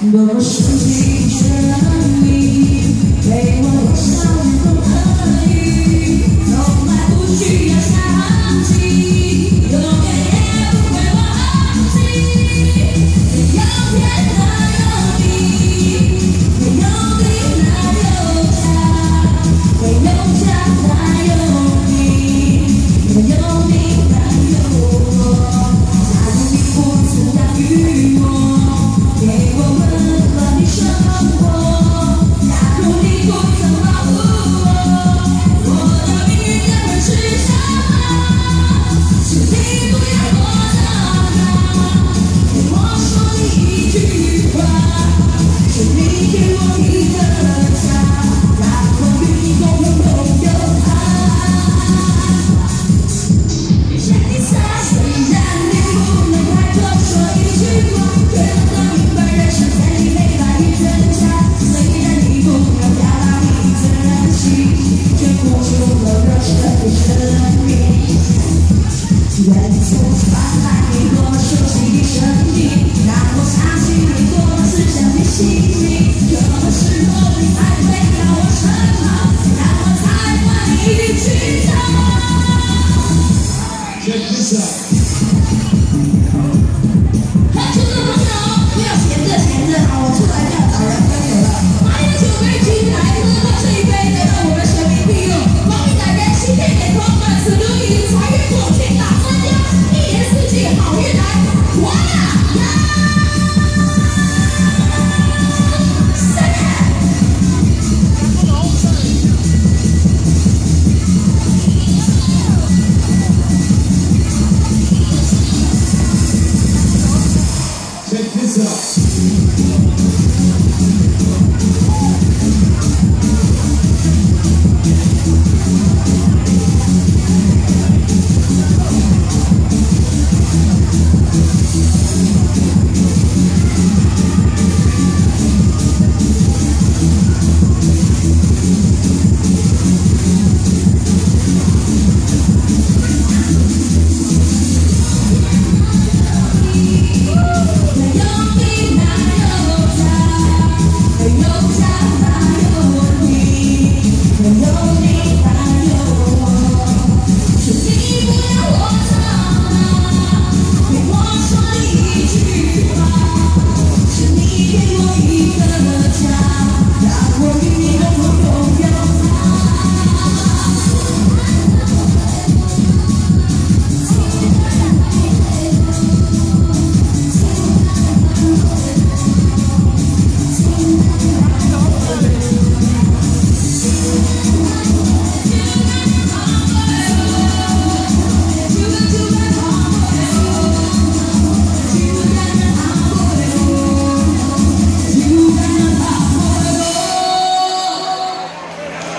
多么神奇，却让你陪我微笑，不可以。欲望全都明白人生的悲欢与挣扎虽然你不能表达你的真却付出了热忱的生命远处传来你多熟悉的身影让我想起你多么想的什么时候你再会到我身旁让我再和你一起 Deus.